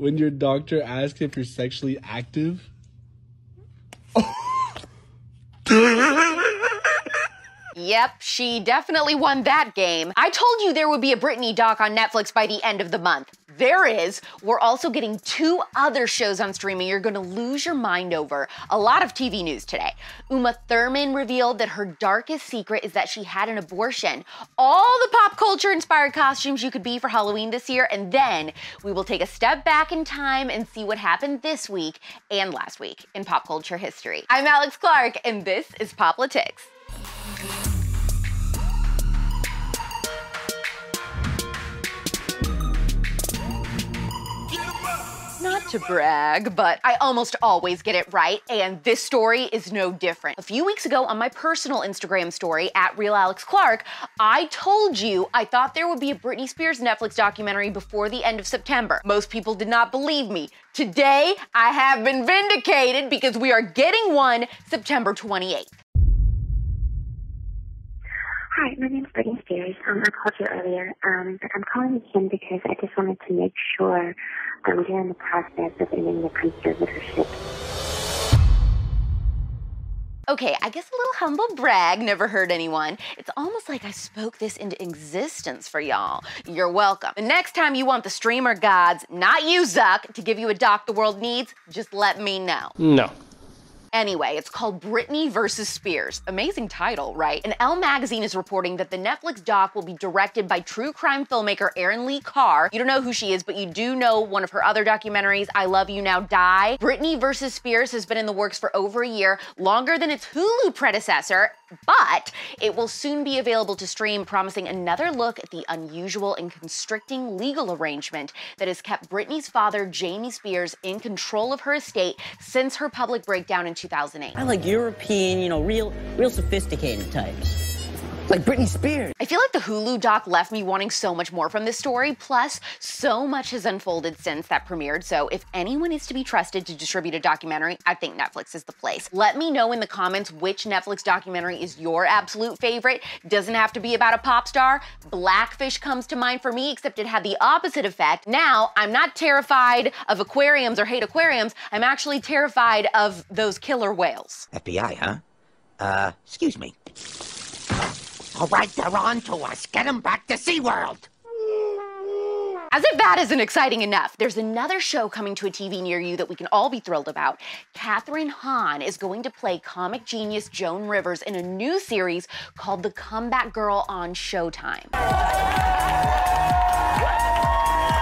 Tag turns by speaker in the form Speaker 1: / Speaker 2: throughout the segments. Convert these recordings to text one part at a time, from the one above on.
Speaker 1: when your doctor asks if you're sexually active?
Speaker 2: Yep, she definitely won that game. I told you there would be a Britney doc on Netflix by the end of the month. There is. We're also getting two other shows on streaming you're gonna lose your mind over. A lot of TV news today. Uma Thurman revealed that her darkest secret is that she had an abortion. All the pop culture inspired costumes you could be for Halloween this year, and then we will take a step back in time and see what happened this week and last week in pop culture history. I'm Alex Clark, and this is Poplitics. To brag, but I almost always get it right, and this story is no different. A few weeks ago on my personal Instagram story, at Real Alex Clark, I told you I thought there would be a Britney Spears Netflix documentary before the end of September. Most people did not believe me. Today, I have been vindicated because we are getting one September 28th.
Speaker 3: Hi, my name is Britney Spears. Um, I called you earlier, um, but I'm calling again because I just wanted to make sure um, you're in the process of ending the conservatorship.
Speaker 2: Okay, I guess a little humble brag never hurt anyone. It's almost like I spoke this into existence for y'all. You're welcome. The next time you want the streamer gods, not you, Zuck, to give you a doc the world needs, just let me know.
Speaker 1: No.
Speaker 2: Anyway, it's called Britney versus Spears. Amazing title, right? And Elle Magazine is reporting that the Netflix doc will be directed by true crime filmmaker Erin Lee Carr. You don't know who she is, but you do know one of her other documentaries, I Love You Now Die. Britney versus Spears has been in the works for over a year, longer than its Hulu predecessor, but it will soon be available to stream, promising another look at the unusual and constricting legal arrangement that has kept Britney's father, Jamie Spears, in control of her estate since her public breakdown in 2008.
Speaker 4: I like European, you know, real, real sophisticated types. Like Britney Spears.
Speaker 2: I feel like the Hulu doc left me wanting so much more from this story. Plus, so much has unfolded since that premiered. So, if anyone is to be trusted to distribute a documentary, I think Netflix is the place. Let me know in the comments which Netflix documentary is your absolute favorite. Doesn't have to be about a pop star. Blackfish comes to mind for me, except it had the opposite effect. Now, I'm not terrified of aquariums or hate aquariums. I'm actually terrified of those killer whales.
Speaker 5: FBI, huh? Uh, excuse me. All right, they're on to us. Get them back to SeaWorld.
Speaker 2: As if that isn't exciting enough, there's another show coming to a TV near you that we can all be thrilled about. Kathryn Hahn is going to play comic genius Joan Rivers in a new series called The Comeback Girl on Showtime.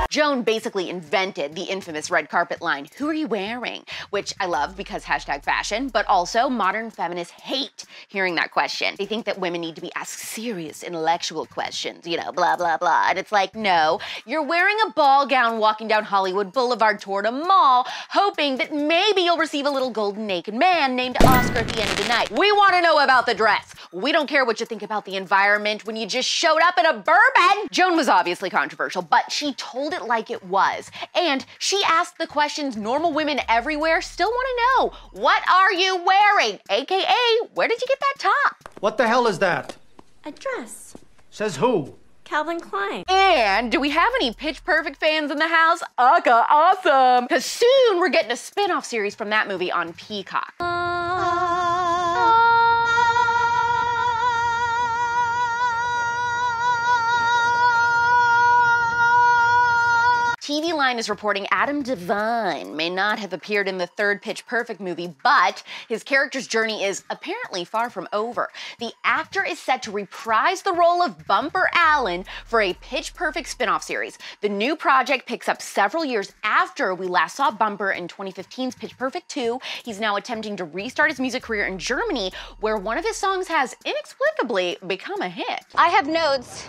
Speaker 2: Joan basically invented the infamous red carpet line, Who are you wearing? Which I love because hashtag fashion, but also modern feminists hate hearing that question. They think that women need to be asked serious, intellectual questions, you know, blah, blah, blah. And it's like, no, you're wearing a ball gown walking down Hollywood Boulevard toward a mall, hoping that maybe you'll receive a little golden naked man named Oscar at the end of the night. We want to know about the dress. We don't care what you think about the environment when you just showed up in a bourbon. Joan was obviously controversial, but she told it like it was. And she asked the questions normal women everywhere still want to know. What are you wearing? AKA, where did you get that top?
Speaker 6: What the hell is that?
Speaker 7: A dress.
Speaker 6: Says who?
Speaker 7: Calvin Klein.
Speaker 2: And do we have any Pitch Perfect fans in the house? Aka awesome! Because soon we're getting a spin off series from that movie on Peacock. TV Line is reporting Adam Devine may not have appeared in the third Pitch Perfect movie, but his character's journey is apparently far from over. The actor is set to reprise the role of Bumper Allen for a Pitch Perfect spin-off series. The new project picks up several years after we last saw Bumper in 2015's Pitch Perfect 2. He's now attempting to restart his music career in Germany, where one of his songs has inexplicably become a hit.
Speaker 8: I have notes.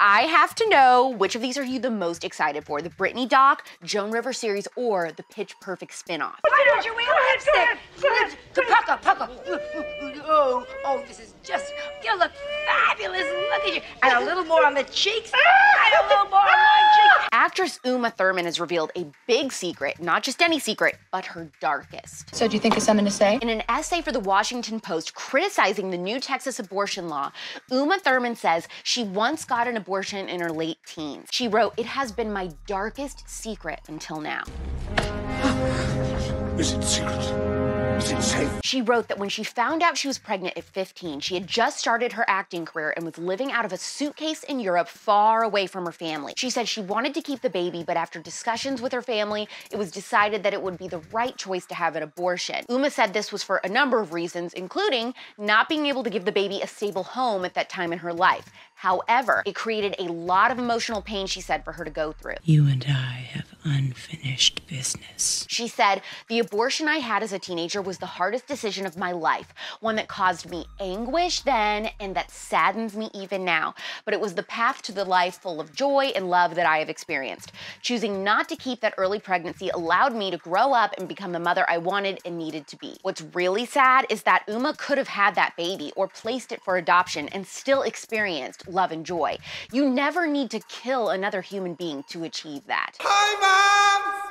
Speaker 2: I have to know which of these are you the most excited for? The Britney doc, Joan River series, or the Pitch Perfect spinoff?
Speaker 9: Why don't you wear lipstick? Lipstick. Pucker, pucker. Oh, oh, this is just, you look fabulous. Look at you. And a little more on the cheeks. And a little more on my cheeks.
Speaker 2: Actress Uma Thurman has revealed a big secret, not just any secret, but her darkest.
Speaker 10: So, do you think of something to say?
Speaker 2: In an essay for the Washington Post criticizing the new Texas abortion law, Uma Thurman says she once once got an abortion in her late teens. She wrote, It has been my darkest secret until now.
Speaker 8: Is it secret? Is it safe?
Speaker 2: She wrote that when she found out she was pregnant at 15, she had just started her acting career and was living out of a suitcase in Europe far away from her family. She said she wanted to keep the baby, but after discussions with her family, it was decided that it would be the right choice to have an abortion. Uma said this was for a number of reasons, including not being able to give the baby a stable home at that time in her life. However, it created a lot of emotional pain, she said, for her to go through.
Speaker 10: You and I have unfinished business.
Speaker 2: She said, The abortion I had as a teenager was the hardest decision of my life, one that caused me anguish then and that saddens me even now. But it was the path to the life full of joy and love that I have experienced. Choosing not to keep that early pregnancy allowed me to grow up and become the mother I wanted and needed to be. What's really sad is that Uma could have had that baby or placed it for adoption and still experienced love and joy. You never need to kill another human being to achieve that.
Speaker 8: Hi, Mom!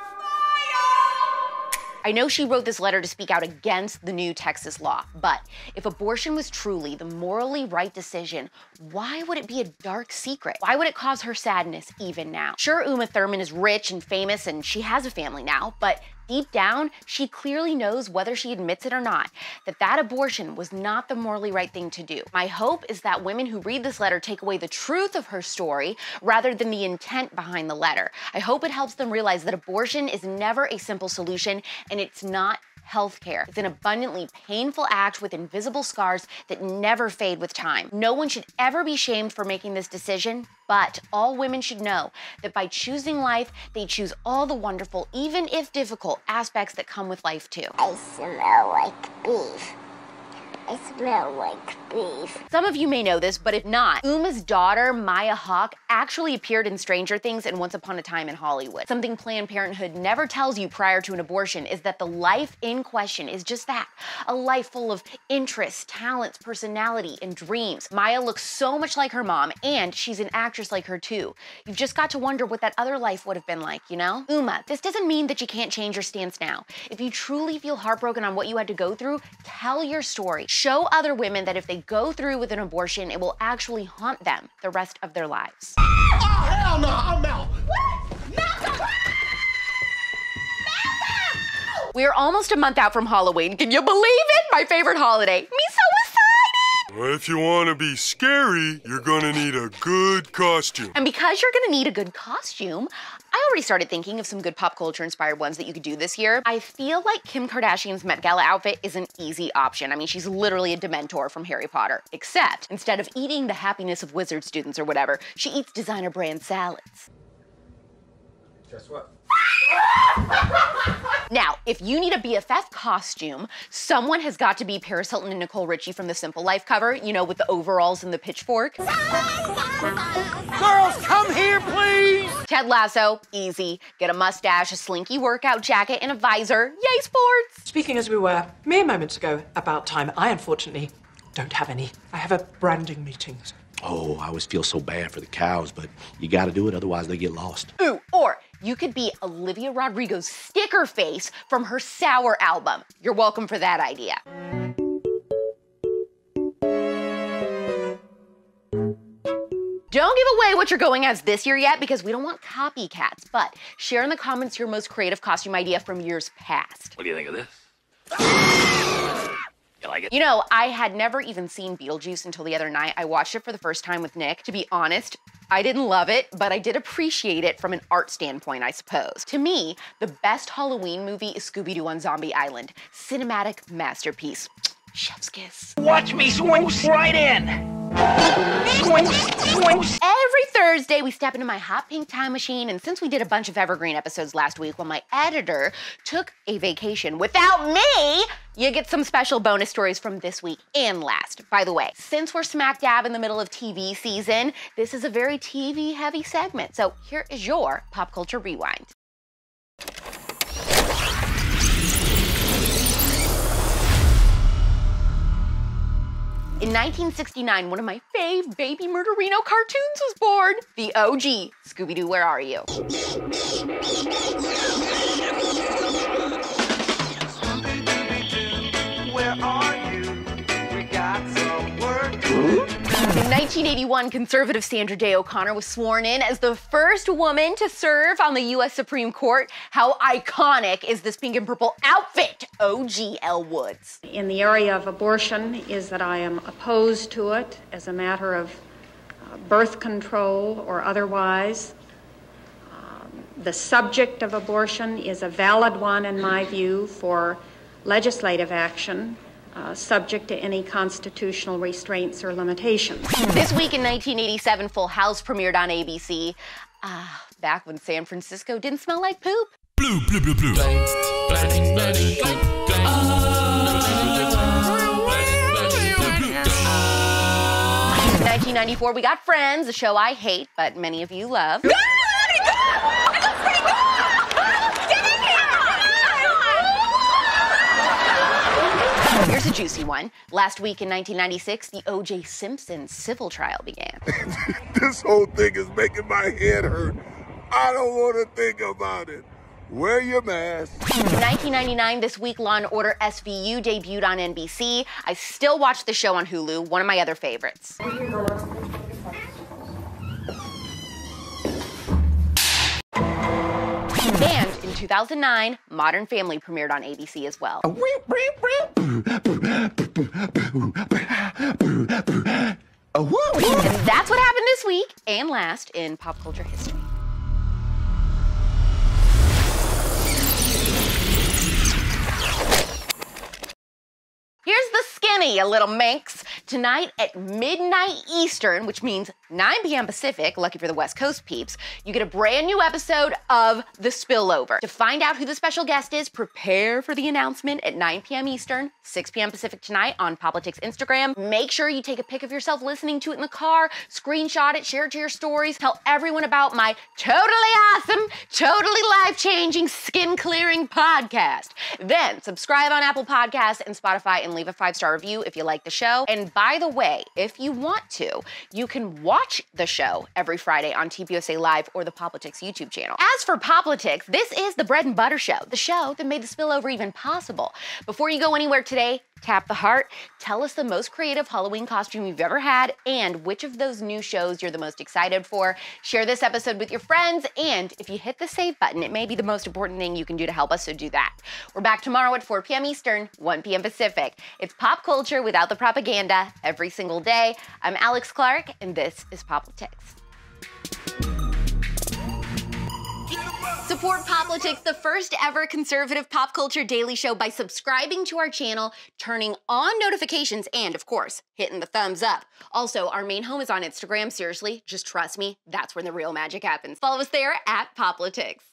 Speaker 2: I know she wrote this letter to speak out against the new Texas law, but if abortion was truly the morally right decision, why would it be a dark secret? Why would it cause her sadness even now? Sure, Uma Thurman is rich and famous and she has a family now, but deep down, she clearly knows, whether she admits it or not, that that abortion was not the morally right thing to do. My hope is that women who read this letter take away the truth of her story rather than the intent behind the letter. I hope it helps them realize that abortion is never a simple solution and it's not healthcare. It's an abundantly painful act with invisible scars that never fade with time. No one should ever be shamed for making this decision, but all women should know that by choosing life, they choose all the wonderful, even if difficult, aspects that come with life too.
Speaker 3: I smell like beef. I smell like beef.
Speaker 2: Some of you may know this, but if not, Uma's daughter, Maya Hawke, actually appeared in Stranger Things and Once Upon a Time in Hollywood. Something Planned Parenthood never tells you prior to an abortion is that the life in question is just that a life full of interests, talents, personality, and dreams. Maya looks so much like her mom, and she's an actress like her too. You've just got to wonder what that other life would have been like, you know? Uma, this doesn't mean that you can't change your stance now. If you truly feel heartbroken on what you had to go through, tell your story. Show other women that if they go through with an abortion, it will actually haunt them the rest of their lives.
Speaker 8: Oh, hell no! I'm out!
Speaker 2: We're almost a month out from Halloween. Can you believe it? My favorite holiday. Me so excited!
Speaker 11: Well, if you want to be scary, you're gonna need a good costume.
Speaker 2: And because you're gonna need a good costume, I already started thinking of some good pop culture inspired ones that you could do this year. I feel like Kim Kardashian's Met Gala outfit is an easy option. I mean, she's literally a Dementor from Harry Potter, except instead of eating the happiness of wizard students or whatever, she eats designer brand salads.
Speaker 6: Guess what?
Speaker 2: Now, if you need a BFF costume, someone has got to be Paris Hilton and Nicole Richie from the Simple Life cover, you know, with the overalls and the pitchfork.
Speaker 8: Girls, come here, please!
Speaker 2: Ted Lasso, easy. Get a mustache, a slinky workout jacket, and a visor. Yay, sports!
Speaker 12: Speaking as we were mere moments ago about time, I unfortunately don't have any. I have a branding meeting.
Speaker 13: Oh, I always feel so bad for the cows, but you gotta do it, otherwise they get lost.
Speaker 2: Ooh, or you could be Olivia Rodrigo's sticker face from her Sour album. You're welcome for that idea. Don't give away what you're going as this year yet because we don't want copycats, but share in the comments your most creative costume idea from years past.
Speaker 13: What do you think of this? You like it?
Speaker 2: You know, I had never even seen Beetlejuice until the other night. I watched it for the first time with Nick. To be honest, I didn't love it, but I did appreciate it from an art standpoint, I suppose. To me, the best Halloween movie is Scooby Doo on Zombie Island. Cinematic masterpiece. Chef's kiss.
Speaker 8: Watch me swing right in!
Speaker 2: Every Thursday, we step into my hot pink time machine, and since we did a bunch of Evergreen episodes last week, when my editor took a vacation without me, you get some special bonus stories from this week and last. By the way, since we're smack dab in the middle of TV season, this is a very TV heavy segment. So here is your pop culture rewind. In 1969, one of my fave baby murderino cartoons was born. The OG, Scooby-Doo, Where Are You? In 1981, conservative Sandra Day O'Connor was sworn in as the first woman to serve on the U.S. Supreme Court. How iconic is this pink and purple outfit? OG Woods.
Speaker 14: In the area of abortion, is that I am opposed to it as a matter of uh, birth control or otherwise. Um, the subject of abortion is a valid one, in my view, for legislative action. Uh, subject to any constitutional restraints or limitations.
Speaker 2: This week in 1987, Full House premiered on ABC. Ah, back when San Francisco didn't smell like poop.
Speaker 11: Blue, blue, blue, blue.
Speaker 2: 1994, we got Friends, a show I hate, but many of you love. Here's a juicy one. Last week in 1996, the O.J. Simpson civil trial began.
Speaker 11: this whole thing is making my head hurt. I don't want to think about it. Wear your mask.
Speaker 2: In 1999, this week, Law & Order SVU debuted on NBC. I still watch the show on Hulu, one of my other favorites. 2009, Modern Family premiered on ABC as well. And that's what happened this week and last in pop culture history. Here's the skinny, you little minx. Tonight at midnight Eastern, which means 9 p.m. Pacific, lucky for the West Coast peeps, you get a brand new episode of The Spillover. To find out who the special guest is, prepare for the announcement at 9 p.m. Eastern, 6 p.m. Pacific tonight on Poplitics Instagram. Make sure you take a pic of yourself listening to it in the car, screenshot it, share it to your stories, tell everyone about my totally awesome, totally life changing, skin clearing podcast. Then subscribe on Apple Podcasts and Spotify and leave a five star review if you like the show. And by the way, if you want to, you can watch the show every Friday on TPUSA Live or the Poplitics YouTube channel. As for Poplitics, this is the bread and butter show, the show that made the spillover even possible. Before you go anywhere today, tap the heart, tell us the most creative Halloween costume you've ever had, and which of those new shows you're the most excited for. Share this episode with your friends, and if you hit the save button, it may be the most important thing you can do to help us, so do that. We're back tomorrow at 4 p.m. Eastern, 1 p.m. Pacific. It's pop culture without the propaganda every single day. I'm Alex Clark, and this is Poplitics. Support Poplitics, the first ever conservative pop culture daily show, by subscribing to our channel, turning on notifications, and of course, hitting the thumbs up. Also, our main home is on Instagram. Seriously, just trust me, that's when the real magic happens. Follow us there at Poplitics.